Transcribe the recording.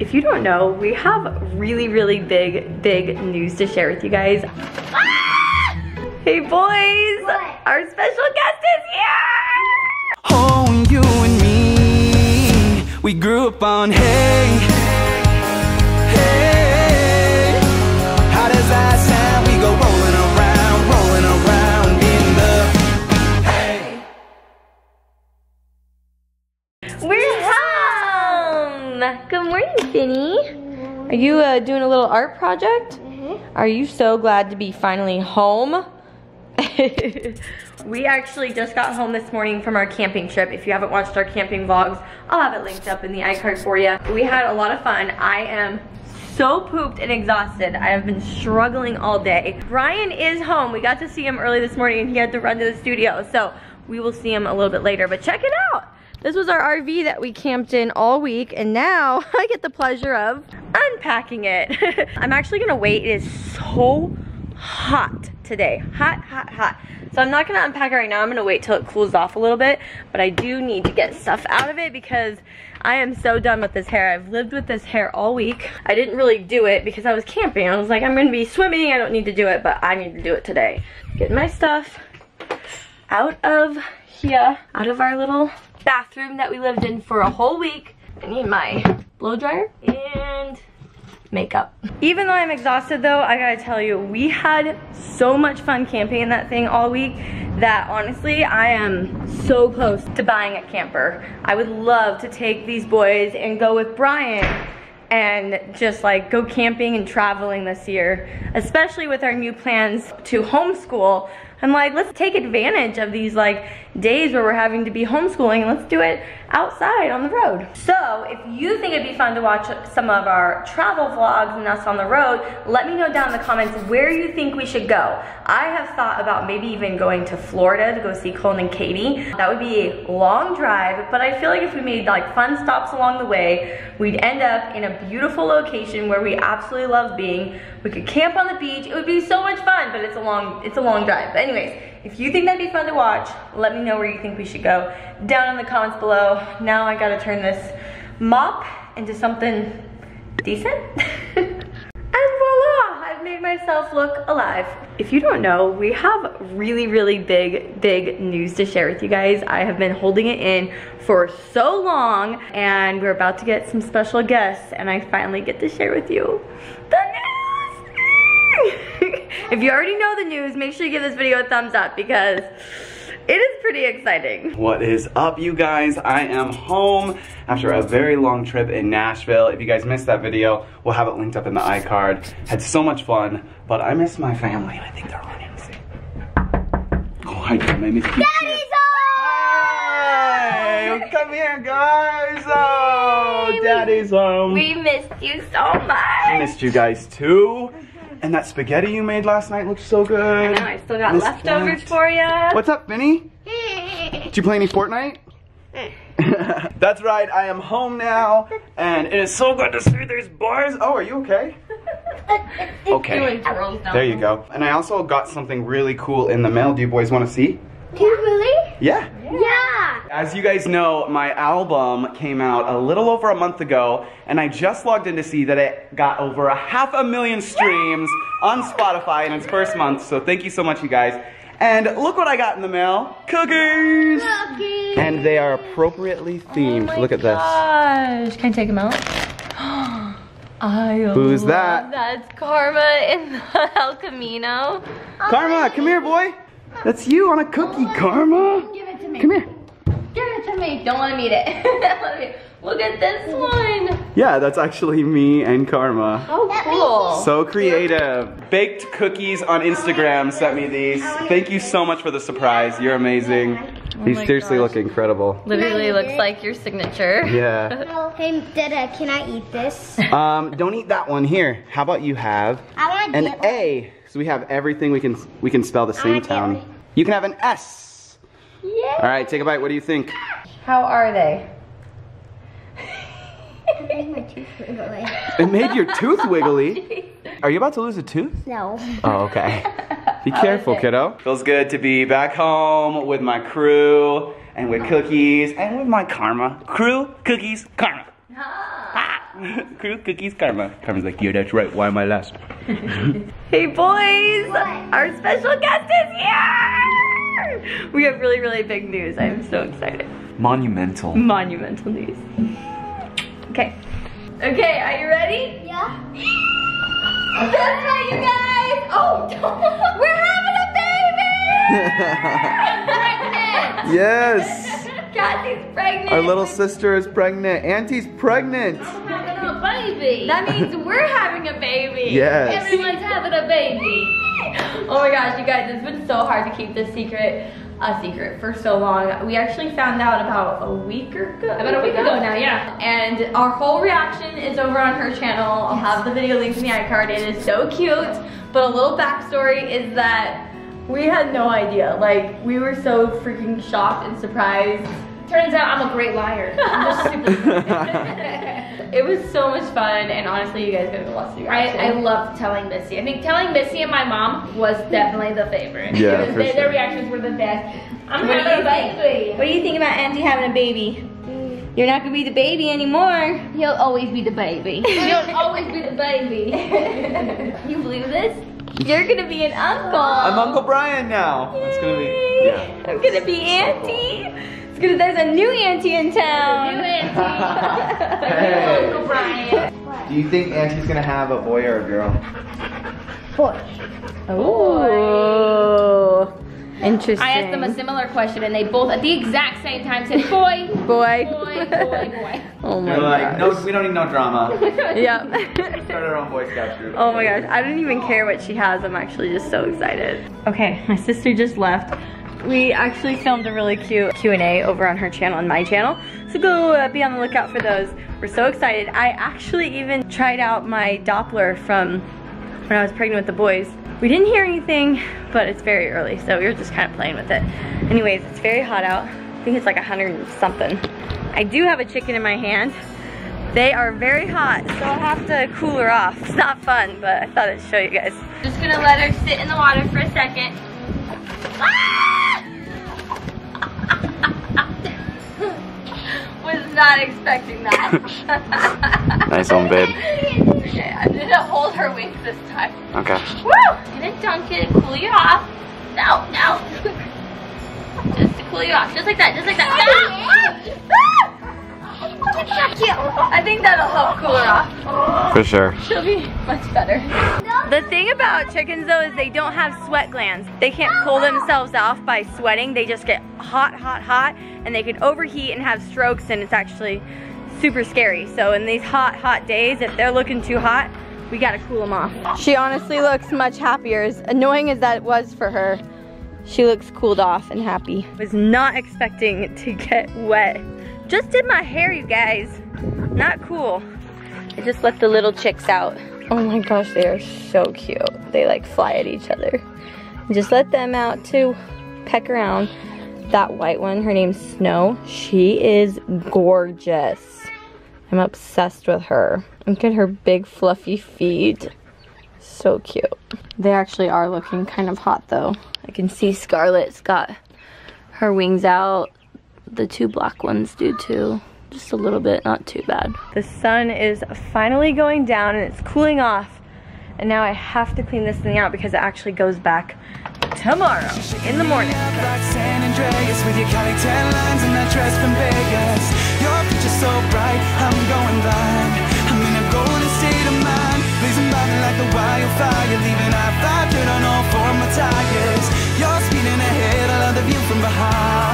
If you don't know, we have really, really big, big news to share with you guys. Ah! Hey boys, What? our special guest is here! Oh, you and me, we grew up on hey, Finny. Are you uh, doing a little art project? Are you so glad to be finally home? we actually just got home this morning from our camping trip. If you haven't watched our camping vlogs, I'll have it linked up in the iCard for you. We had a lot of fun. I am so pooped and exhausted. I have been struggling all day. Bryan is home. We got to see him early this morning and he had to run to the studio. So we will see him a little bit later, but check it out. This was our RV that we camped in all week and now I get the pleasure of unpacking it. I'm actually gonna wait. It is so hot today. Hot, hot, hot. So I'm not gonna unpack it right now. I'm gonna wait till it cools off a little bit, but I do need to get stuff out of it because I am so done with this hair. I've lived with this hair all week. I didn't really do it because I was camping. I was like, I'm gonna be swimming. I don't need to do it, but I need to do it today. Getting my stuff out of here, out of our little bathroom that we lived in for a whole week. I need my blow dryer and makeup. Even though I'm exhausted though, I gotta tell you, we had so much fun camping in that thing all week that honestly, I am so close to buying a camper. I would love to take these boys and go with Bryan and just like go camping and traveling this year, especially with our new plans to homeschool. I'm like, let's take advantage of these like days where we're having to be homeschooling let's do it outside on the road. So if you think it'd be fun to watch some of our travel vlogs and us on the road, let me know down in the comments where you think we should go. I have thought about maybe even going to Florida to go see Colin and Katie. That would be a long drive, but I feel like if we made like fun stops along the way, we'd end up in a beautiful location where we absolutely love being. We could camp on the beach. It would be so much fun, but it's a long, it's a long drive. But anyways, if you think that'd be fun to watch, let me know where you think we should go down in the comments below. Now I gotta turn this mop into something decent. and voila, I've made myself look alive. If you don't know, we have really, really big, big news to share with you guys. I have been holding it in for so long and we're about to get some special guests and I finally get to share with you the. If you already know the news, make sure you give this video a thumbs up because it is pretty exciting. What is up, you guys? I am home after a very long trip in Nashville. If you guys missed that video, we'll have it linked up in the iCard. Had so much fun, but I miss my family, I think they're running. Oh, see? Oh. I. Daddy's Hey, come here, guys. Oh, Daddy's home. We missed you so much. I missed you guys too. And that spaghetti you made last night looks so good. I know, I still got Missed leftovers that. for you. What's up, Finny? Did you play any Fortnite? That's right, I am home now, and it is so good to see these boys. Oh, are you okay? Okay, there you go. And I also got something really cool in the mail. Do you boys want to see? Do you really? Yeah. Yeah. As you guys know, my album came out a little over a month ago, and I just logged in to see that it got over a half a million streams on Spotify in its first month, so thank you so much, you guys. And look what I got in the mail cookies! Cookie. And they are appropriately oh themed. look at this. Gosh, can I take them out? I Who's that? That's Karma in the El Camino. Karma, come here, boy. That's you on a cookie, oh Karma. Give it to me. Come here. Give me. Don't want to eat it. Look at this one. Yeah, that's actually me and Karma. How cool. So creative. Baked cookies on Instagram sent me these. Thank you so much for the surprise. You're amazing. These seriously gosh. look incredible. Literally Can I eat looks like your signature. Yeah. Hey, Dada, can I eat this? Um, don't eat that one here. How about you have I want an A? So we have everything we can we can spell the same town. You can have an S. Yeah. All right, take a bite. What do you think? How are they? my tooth wiggly. It made your tooth wiggly. Are you about to lose a tooth? No. Oh, okay. Be careful, kiddo. Feels good to be back home with my crew and with cookies and with my karma. Crew, cookies, karma. Ah. crew, Cookies, Karma. Karma's like, yeah, that's right. Why am I last? Hey boys, our special guest is here. We have really, really big news. I am so excited. Monumental. Monumental news. Okay. Okay, are you ready? Yeah. That's right, you guys. Oh, we're having a baby. pregnant! yes. Cassie's pregnant. Our little sister is pregnant. Auntie's pregnant. Oh, having a baby. That means we're having a baby. Yes. Everyone's having a baby. Oh my gosh, you guys, it's been so hard to keep this secret a secret for so long. We actually found out about a week ago. About a week ago now, yeah. And our whole reaction is over on her channel. I'll have the video linked in the iCard. It is so cute. But a little backstory is that we had no idea. Like, we were so freaking shocked and surprised. Turns out I'm a great liar. I'm just super It was so much fun, and honestly, you guys gotta go watch the I, reaction. I love telling Missy. I think telling Missy and my mom was definitely the favorite. Yeah, Because for they- sure. Their reactions were the best. I'm What do having you a baby. What do you think about Auntie having a baby? Mm. You're not gonna be the baby anymore. He'll always be the baby. He'll always be the baby. you believe this? You're gonna be an uncle. I'm Uncle Bryan now. It's gonna be. Yeah. I'm gonna be Auntie. It's gonna. There's a new Auntie in town. New auntie. Hey. Uncle Bryan. Do you think Auntie's gonna have a boy or a girl? Boy. Ooh. Interesting. I asked them a similar question and they both at the exact same time said boy, boy. boy, boy, boy. oh my They're like, gosh. no, we don't need no drama. Yep. Start our own Boy Scout troop. Oh my gosh, I don't even care what she has. I'm actually just so excited. Okay, my sister just left. We actually filmed a really cute Q&A over on her channel and my channel. So go uh, be on the lookout for those. We're so excited. I actually even tried out my Doppler from when I was pregnant with the boys. We didn't hear anything, but it's very early, so we were just kind of playing with it. Anyways, it's very hot out. I think it's like 100 and something. I do have a chicken in my hand. They are very hot, so I'll have to cool her off. It's not fun, but I thought I'd show you guys. Just gonna let her sit in the water for a second. Ah! Was not expecting that. Nice one, babe. Okay, I'm gonna hold her wings this time. Okay. Woo! Gonna dunk it and cool you off. No, no. Just to cool you off. Just like that, just like that. I think that'll help cool her off. For sure. She'll be much better. The thing about chickens though is they don't have sweat glands. They can't cool themselves off by sweating. They just get hot, hot, hot, and they can overheat and have strokes and it's actually super scary. So in these hot, hot days, if they're looking too hot, we gotta cool them off. She honestly looks much happier, as annoying as that was for her. She looks cooled off and happy. Was not expecting to get wet. Just did my hair, you guys. Not cool. I just let the little chicks out. Oh my gosh, they are so cute. They like fly at each other. Just let them out to peck around. That white one, her name's Snow. She is gorgeous. I'm obsessed with her. Look at her big fluffy feet. So cute. They actually are looking kind of hot though. I can see Scarlett's got her wings out. The two black ones do too. Just a little bit, not too bad. The sun is finally going down and it's cooling off. And now I have to clean this thing out because it actually goes back tomorrow in the morning. Leaving five on all four of my tires You're speeding ahead, I love the view from behind